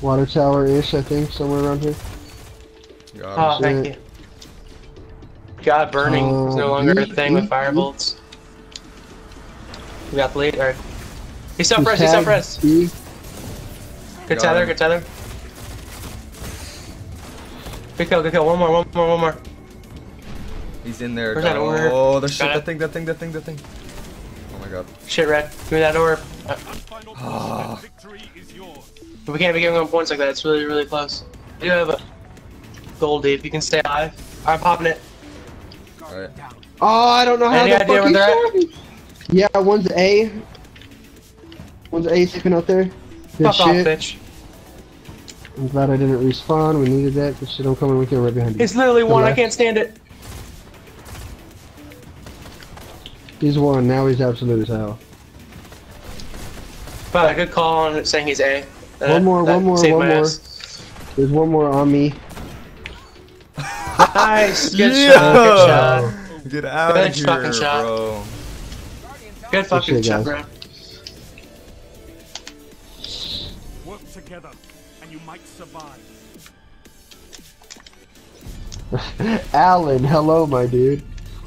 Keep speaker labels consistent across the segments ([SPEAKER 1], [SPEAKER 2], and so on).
[SPEAKER 1] Water tower-ish, I think, somewhere around here.
[SPEAKER 2] Got
[SPEAKER 3] Oh,
[SPEAKER 2] him.
[SPEAKER 3] thank you. God, burning is no
[SPEAKER 1] Uh,
[SPEAKER 3] longer a
[SPEAKER 1] yeet,
[SPEAKER 3] thing with
[SPEAKER 1] yeet,
[SPEAKER 3] fire bolts. We got the lead. Alright. He's
[SPEAKER 1] He's
[SPEAKER 3] self-press, he's
[SPEAKER 1] tagged
[SPEAKER 3] self-press.
[SPEAKER 1] B.
[SPEAKER 3] Good
[SPEAKER 2] Got
[SPEAKER 3] tether,
[SPEAKER 2] him.
[SPEAKER 3] good tether. Good kill, good kill. One more, one more, one more.
[SPEAKER 2] He's in there.
[SPEAKER 3] Where's that
[SPEAKER 2] got him.
[SPEAKER 3] orb?
[SPEAKER 2] Oh, the shit, that thing, that thing, that thing, that thing. God.
[SPEAKER 3] Shit, red. Give me that orb. Uh,
[SPEAKER 2] Ah.
[SPEAKER 4] Victory is yours.
[SPEAKER 3] we can't be giving them points like that. It's really, really close. You have a Goldie if you can stay alive. I'm popping it.
[SPEAKER 2] Alright.
[SPEAKER 1] Oh, I don't know how
[SPEAKER 3] Any
[SPEAKER 1] the
[SPEAKER 3] idea
[SPEAKER 1] fuck
[SPEAKER 3] where they're at?
[SPEAKER 1] Yeah, one's A. One's A sticking out there. Good
[SPEAKER 3] Fuck off, bitch.
[SPEAKER 1] I'm glad I didn't respawn. We needed that. Good shit, I'm coming with you right behind you.
[SPEAKER 3] It's literally
[SPEAKER 1] The
[SPEAKER 3] one. I can't stand it.
[SPEAKER 1] He's one. Now he's absolute as hell.
[SPEAKER 3] But a good call on saying he's A. Uh,
[SPEAKER 1] One more, one more, one more.
[SPEAKER 3] ass.
[SPEAKER 1] There's one more on me.
[SPEAKER 3] Nice. Good
[SPEAKER 2] Yeah.
[SPEAKER 3] shot. Good shot.
[SPEAKER 2] Get out
[SPEAKER 3] Good
[SPEAKER 2] of here,
[SPEAKER 3] fucking shot.
[SPEAKER 2] bro.
[SPEAKER 3] Good fucking
[SPEAKER 1] shit,
[SPEAKER 3] shot,
[SPEAKER 1] guys.
[SPEAKER 3] bro.
[SPEAKER 4] Work together, and you might survive.
[SPEAKER 1] Alan, hello, my dude.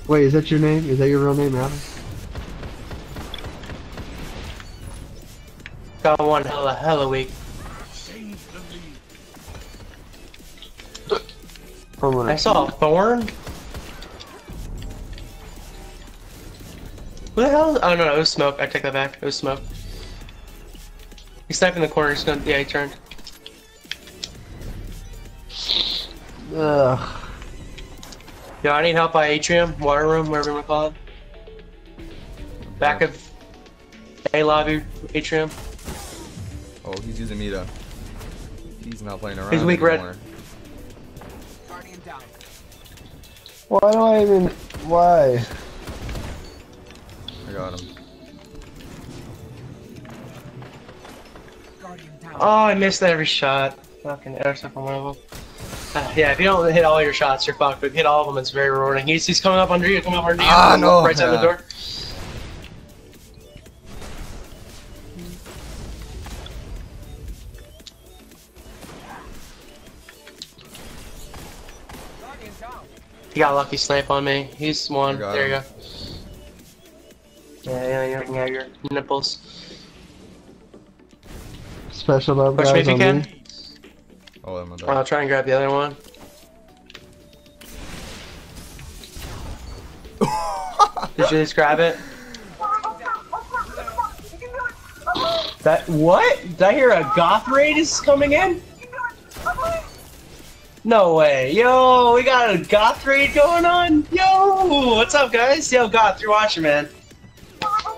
[SPEAKER 1] Wait, is that your name? Is that your real name, Adam?
[SPEAKER 3] Got one hella hella weak.
[SPEAKER 4] Change the lead.
[SPEAKER 1] I'm
[SPEAKER 3] I saw a thorn. What the hell? Oh no, no, it was smoke. I take that back. It was smoke. He's sniping the corner. He's gonna. Yeah, he turned.
[SPEAKER 1] Ugh.
[SPEAKER 3] Yo, I need help by atrium, water room, whatever you want to call it. Back of A lobby, atrium.
[SPEAKER 2] Oh, he's using me to. He's not playing around
[SPEAKER 3] He's weak, red.
[SPEAKER 2] anymore.
[SPEAKER 1] Why do I even? Why?
[SPEAKER 2] I got him.
[SPEAKER 3] Oh, I missed every shot. Fucking air stuff on one of them. Uh, yeah, if you don't hit all your shots, you're fucked. But if you hit all of them, it's very rewarding. He's, he's coming up under you, coming up under you.
[SPEAKER 2] Ah, no,
[SPEAKER 3] Right side of the door. He got lucky snipe on me. He's one.
[SPEAKER 2] I got
[SPEAKER 3] There you go. Yeah, yeah, yeah, yeah, your nipples.
[SPEAKER 1] Special love
[SPEAKER 3] Push me if you
[SPEAKER 1] on
[SPEAKER 3] can.
[SPEAKER 1] me.
[SPEAKER 2] Oh, I'm
[SPEAKER 3] I'll try and grab the other one. Did you just grab it? That what? Did I hear a goth raid is coming in? No way. Yo, we got a goth raid going on. Yo, what's up, guys? Yo, goth, you're watching, man.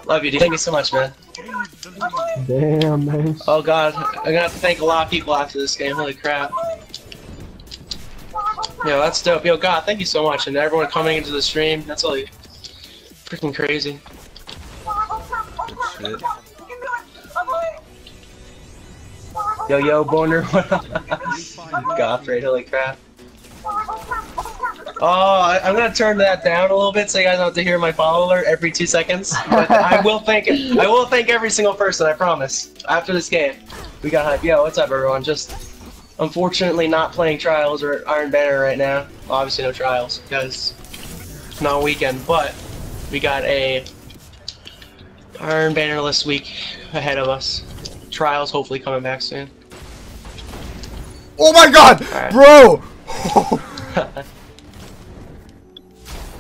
[SPEAKER 3] Love you, dude. Thank you so much, man.
[SPEAKER 4] Change the lead.
[SPEAKER 1] Damn, man.
[SPEAKER 3] Oh god, I'm gonna have to thank a lot of people after this game. Holy crap. Yo, that's dope. Yo, God, thank you so much, and everyone coming into the stream. That's all freaking crazy.
[SPEAKER 2] Shit.
[SPEAKER 3] Yo, yo, Boner. God, right, holy crap. Oh, I, I'm gonna turn that down a little bit so you guys don't have to hear my follow alert every two seconds. But I will thank I will thank every single person. I promise. After this game, we got hype. Yo, what's up, everyone? Just unfortunately not playing trials or Iron Banner right now. Obviously no trials because it's not a weekend, but we got a Iron Bannerless week ahead of us. Trials hopefully coming back soon.
[SPEAKER 2] Oh my god!
[SPEAKER 3] Alright.
[SPEAKER 2] Bro!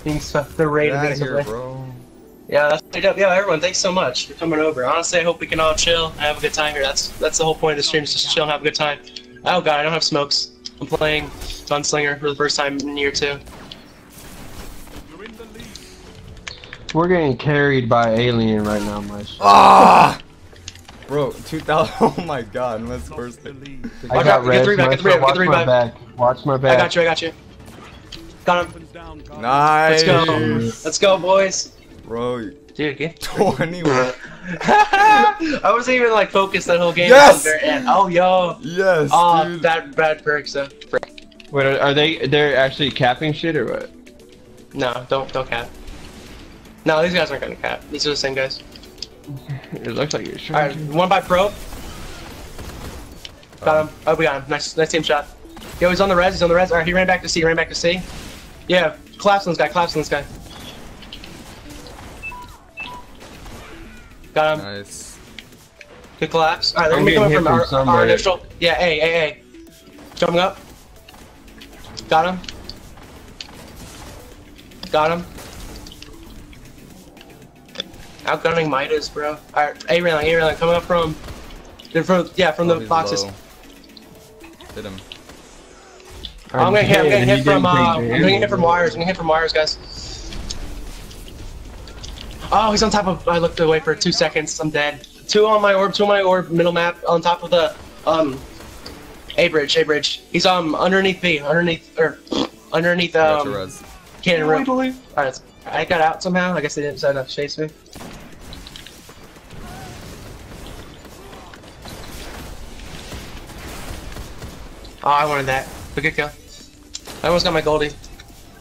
[SPEAKER 3] Being swept the raid
[SPEAKER 2] Get out of
[SPEAKER 3] being
[SPEAKER 2] here, bro.
[SPEAKER 3] Yeah, that's straight up. Yeah, everyone, thanks so much for coming over. Honestly, I hope we can all chill and have a good time here. That's that's the whole point of the stream, is just chill and have a good time. Oh god, I don't have smokes. I'm playing Gunslinger for the first time in year two.
[SPEAKER 4] You're in the lead.
[SPEAKER 1] We're getting carried by alien right now, my.
[SPEAKER 2] Ah! Bro, 2000. Oh my god, let's
[SPEAKER 4] Lost
[SPEAKER 2] first
[SPEAKER 4] the lead.
[SPEAKER 1] I
[SPEAKER 3] Watch
[SPEAKER 1] got
[SPEAKER 3] out, get
[SPEAKER 1] red,
[SPEAKER 3] three back, get three back,
[SPEAKER 1] Watch
[SPEAKER 3] get three
[SPEAKER 1] my
[SPEAKER 3] back.
[SPEAKER 1] back. Watch my
[SPEAKER 3] I got you, I got you. Got him.
[SPEAKER 4] Weapons down, guard.
[SPEAKER 2] Nice!
[SPEAKER 3] Let's go. Let's go, boys.
[SPEAKER 2] Bro,
[SPEAKER 3] Dude, get
[SPEAKER 2] 21.
[SPEAKER 3] I wasn't even like focused that whole game.
[SPEAKER 2] Yes!
[SPEAKER 3] until the very end. Oh, yo.
[SPEAKER 2] Yes,
[SPEAKER 3] Oh,
[SPEAKER 2] dude.
[SPEAKER 3] bad, bad perks though.
[SPEAKER 1] Wait, are, are they? They're actually capping shit or what?
[SPEAKER 3] No, don't, don't cap. No, these guys aren't gonna cap. These are the same guys.
[SPEAKER 1] It looks like you're
[SPEAKER 3] Alright,
[SPEAKER 1] trying.
[SPEAKER 3] one by probe. Got him. Um, oh, we got him. Nice, nice team shot. Yo, he's on the res. He's on the res. Alright, he ran back to C. He ran back to C. Yeah, collapse on this guy. Collapse on this guy. Got him.
[SPEAKER 2] Nice.
[SPEAKER 3] Good collapse. Alright, they're
[SPEAKER 1] I'm
[SPEAKER 3] gonna be coming from
[SPEAKER 1] from
[SPEAKER 3] our, our initial. Yeah, A, A, A. Jumping up. Got him. Got him. Outgunning Midas, bro. Alright, A railing, A railing, coming up from. They're from, yeah, from
[SPEAKER 2] Oh,
[SPEAKER 3] the boxes.
[SPEAKER 2] low. Hit him.
[SPEAKER 3] Oh, I'm gonna hit, I'm
[SPEAKER 1] dead,
[SPEAKER 3] getting
[SPEAKER 1] and
[SPEAKER 3] hit from,
[SPEAKER 1] didn't
[SPEAKER 3] uh, I'm gonna hit from wires, I'm getting hit from wires, guys. Oh, he's on top of, I looked away for two seconds, I'm dead. Two on my orb, two on my orb, middle map, on top of the, um, A bridge, A bridge. He's, um, underneath B, underneath, or, underneath,
[SPEAKER 2] Got your
[SPEAKER 3] um,
[SPEAKER 2] res.
[SPEAKER 3] cannon room. Alright, I got out somehow, I guess they didn't decide not to chase me. Oh, I wanted that. But good kill. I almost got my Goldie.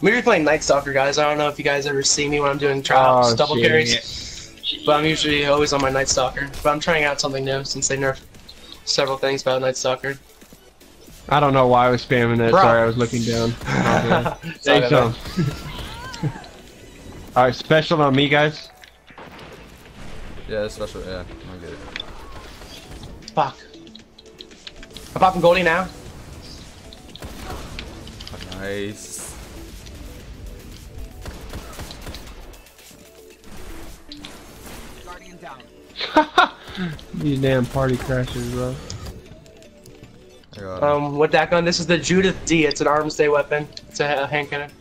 [SPEAKER 3] We were playing Night Stalker, guys. I don't know if you guys ever see me when I'm doing trials,
[SPEAKER 1] Oh,
[SPEAKER 3] double
[SPEAKER 1] shit.
[SPEAKER 3] carries. But I'm usually always on my Night Stalker. But I'm trying out something new since they nerfed several things about Night Stalker.
[SPEAKER 1] I don't know why I was spamming that.
[SPEAKER 3] Bro.
[SPEAKER 1] Sorry, I was looking down.
[SPEAKER 3] Oh, Sorry
[SPEAKER 1] Say
[SPEAKER 3] about.
[SPEAKER 1] Alright, special on me, guys.
[SPEAKER 2] Yeah, special. Yeah, I get it.
[SPEAKER 3] that. Fuck. I'm popping Goldie now.
[SPEAKER 2] Nice. Guardian down.
[SPEAKER 1] These damn party crashers, bro.
[SPEAKER 2] I got him.
[SPEAKER 3] Um, with that gun, this is the Judith D. It's an arms day weapon. It's a, a hand cannon.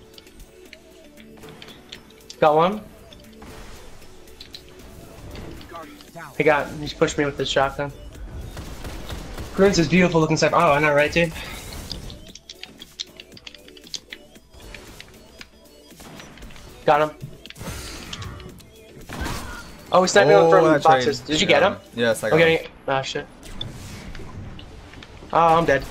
[SPEAKER 3] Got one. He got. He's pushed me with this shotgun. Prince is beautiful looking stuff. Oh, I know, right, dude? Got him. Oh, he's sniping
[SPEAKER 2] Oh,
[SPEAKER 3] from boxes. Did you get him?
[SPEAKER 2] Yes, I got
[SPEAKER 3] I'm
[SPEAKER 2] him.
[SPEAKER 3] Ah, shit. Oh, I'm dead.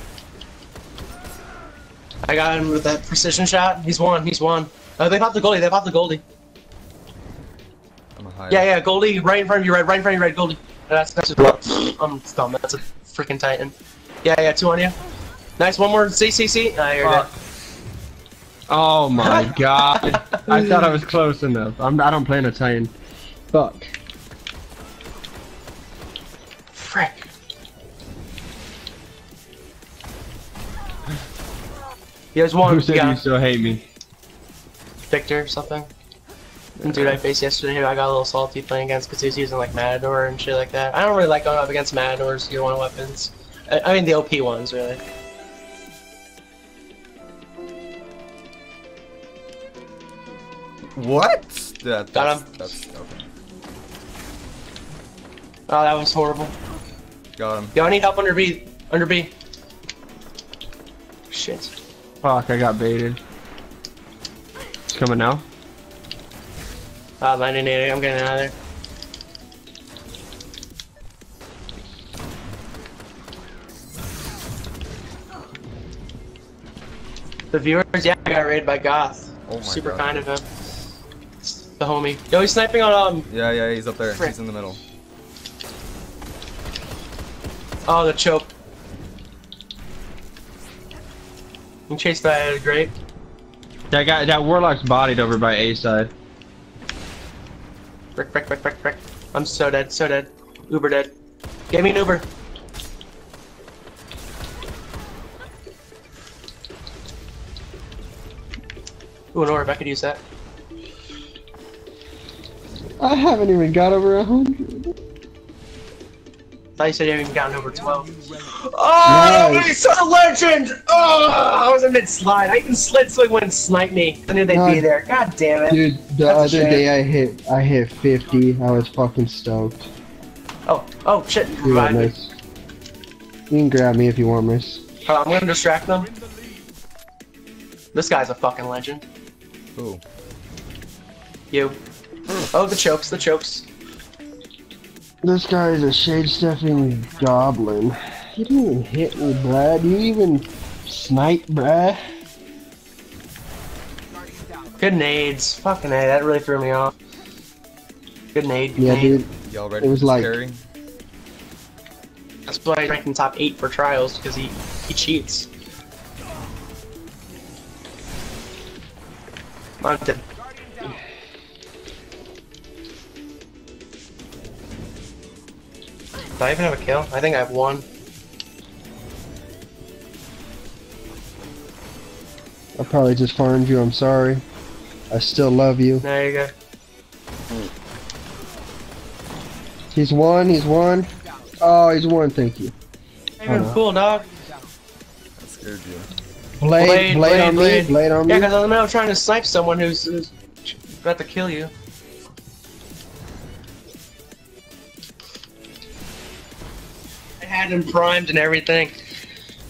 [SPEAKER 3] I got him with that precision shot. He's won. He's won. Oh, they popped the Goldie. They popped the
[SPEAKER 2] a.
[SPEAKER 3] Yeah, yeah, Goldie, right in front of you, right, right in front of you, right, Goldie. That's that's a, I'm dumb. That's a freaking Titan. Yeah, yeah, two on you. Nice, one more. C, C, C. Ah, you're dead.
[SPEAKER 1] Oh my god. I thought I was close enough. I'm, I don't play in a Titan. Fuck.
[SPEAKER 3] Frick. There's one.
[SPEAKER 1] Who said
[SPEAKER 3] yeah,
[SPEAKER 1] you still hate me?
[SPEAKER 3] Victor or something. Some dude I faced yesterday I got a little salty playing against because he was using like Matador and shit like that. I don't really like going up against Matadors, tier 1 weapons. I, I mean the OP ones, really.
[SPEAKER 2] What? Yeah, that's,
[SPEAKER 3] Got him.
[SPEAKER 2] That's okay.
[SPEAKER 3] Oh, that was horrible.
[SPEAKER 2] Got him.
[SPEAKER 3] Yo, I need help under B. Under B. Shit.
[SPEAKER 1] Fuck, I got baited. It's coming now.
[SPEAKER 3] Ah, landing it. I'm getting out of there. The viewers, yeah, I got raided by Goth.
[SPEAKER 2] Oh my
[SPEAKER 3] Super
[SPEAKER 2] God.
[SPEAKER 3] kind of him. The homie. Yo, he's sniping on um.
[SPEAKER 2] Yeah, yeah, he's up there.
[SPEAKER 3] Frick.
[SPEAKER 2] He's in the middle.
[SPEAKER 3] Oh, the choke. You chased by a grape.
[SPEAKER 1] That guy, that warlock's bodied over by A side.
[SPEAKER 3] Frick, frick, frick, frick, frick. I'm so dead, so dead. Uber dead. Get me an Uber. Ooh, an orb. I could use that.
[SPEAKER 1] I haven't even got over a hundred.
[SPEAKER 3] thought you said you haven't even gotten over 12. Oh,
[SPEAKER 1] Nice.
[SPEAKER 3] he's a legend! Oh, I was in mid slide. I even slid so he wouldn't snipe me. I knew they'd be there. God damn it.
[SPEAKER 1] Dude, the
[SPEAKER 3] That's
[SPEAKER 1] other day I hit, I hit 50. I was fucking stoked.
[SPEAKER 3] Oh, oh, shit.
[SPEAKER 1] Dude,
[SPEAKER 3] Revive me.
[SPEAKER 1] You can grab me if you want, miss.
[SPEAKER 3] Hold I'm gonna distract them. This guy's a fucking legend.
[SPEAKER 2] Ooh.
[SPEAKER 3] You. Oh, the chokes, the chokes.
[SPEAKER 1] This guy is a shade stepping goblin. He didn't even hit me, Brad. You even snipe, Brad.
[SPEAKER 3] Good nades. Fucking A, that really threw me off. Good nade. good
[SPEAKER 1] Yeah,
[SPEAKER 3] nade.
[SPEAKER 1] dude.
[SPEAKER 2] You Y'all ready
[SPEAKER 1] It was
[SPEAKER 2] for
[SPEAKER 1] like-
[SPEAKER 2] carry?
[SPEAKER 3] That's why he's ranked in top eight for trials because he he cheats. I'm dead. Do I even have a kill? I think I have one.
[SPEAKER 1] I probably just farmed you. I'm sorry. I still love you.
[SPEAKER 3] There you go.
[SPEAKER 1] He's one. He's one. Oh, he's one. Thank you.
[SPEAKER 3] Hey, oh, man,
[SPEAKER 1] no.
[SPEAKER 3] cool dog.
[SPEAKER 2] That scared you.
[SPEAKER 1] Blade,
[SPEAKER 3] Blade,
[SPEAKER 1] blade,
[SPEAKER 3] blade,
[SPEAKER 1] on
[SPEAKER 3] blade.
[SPEAKER 1] me. Blade on
[SPEAKER 3] Yeah,
[SPEAKER 1] me.
[SPEAKER 3] because I'm now trying to snipe someone who's, who's about to kill you. Had him primed and everything.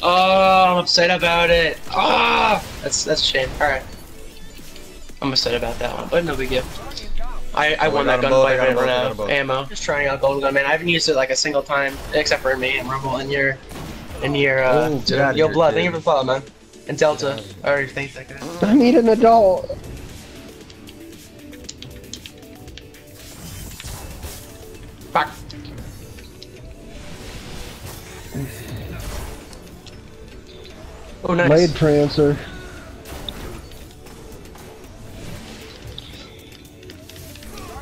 [SPEAKER 3] Oh, I'm upset about it. Ah, that's that's a shame. All right, I'm upset about that one, but no big deal. I, I
[SPEAKER 2] Oh,
[SPEAKER 3] won
[SPEAKER 2] I
[SPEAKER 3] that
[SPEAKER 2] got 'em both, I
[SPEAKER 3] gunfight
[SPEAKER 2] got 'em
[SPEAKER 3] right
[SPEAKER 2] both, I got
[SPEAKER 3] now.
[SPEAKER 2] 'em both.
[SPEAKER 3] Ammo. Just trying out Golden Gun, man. I haven't used it like a single time, except for me and Rumble and your, and your, uh,
[SPEAKER 2] Oh, get outta
[SPEAKER 3] Yo
[SPEAKER 2] here,
[SPEAKER 3] Blood.
[SPEAKER 2] kid.
[SPEAKER 3] Thank you for the follow, man. And Delta. I already thanked that guy.
[SPEAKER 1] I need an adult.
[SPEAKER 3] Oh, nice.
[SPEAKER 1] Blade Prancer.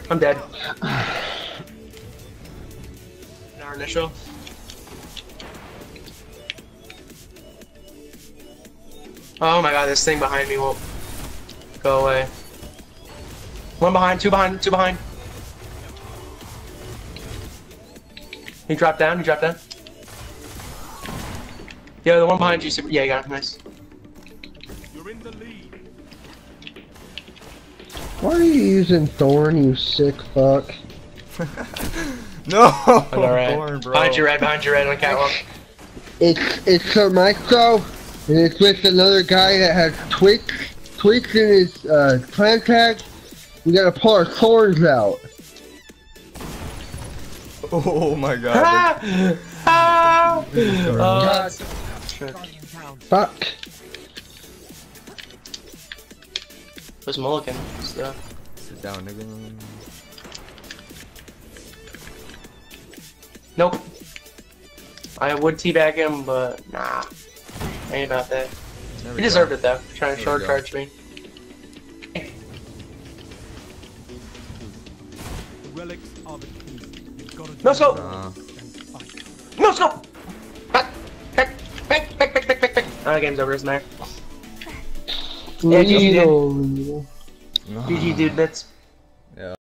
[SPEAKER 3] I'm dead. In our initial. Oh my god, this thing behind me won't go away. One behind, two behind, two behind. He dropped down, he dropped down. Yeah, the one behind you, super- yeah, you got him, nice.
[SPEAKER 4] You're in the lead.
[SPEAKER 1] Why are you using Thorn, you sick fuck?
[SPEAKER 2] No!
[SPEAKER 3] Alright.
[SPEAKER 2] Thorn, bro.
[SPEAKER 3] Behind you, red, behind you, red on catwalk.
[SPEAKER 1] It's it's a micro, and it's with another guy that has tweaks tweaks in his uh, clan tag. We gotta pull our swords out.
[SPEAKER 2] Oh my god.
[SPEAKER 3] Ah! Ah! Oh,
[SPEAKER 1] God.
[SPEAKER 3] Shit.
[SPEAKER 1] Fuck.
[SPEAKER 3] Where's Mulligan? So.
[SPEAKER 2] Sit down, nigga.
[SPEAKER 3] Nope. I would teabag him, but nah. Ain't about that.
[SPEAKER 2] There we
[SPEAKER 3] He
[SPEAKER 2] go.
[SPEAKER 3] deserved it though, trying to
[SPEAKER 2] There
[SPEAKER 3] short charge me.
[SPEAKER 4] The relics are the key. You've got to
[SPEAKER 3] No scope!
[SPEAKER 2] Uh.
[SPEAKER 3] No scope! Oh, game's over, isn't there? Yeah, GG, dude. GG, dude. That's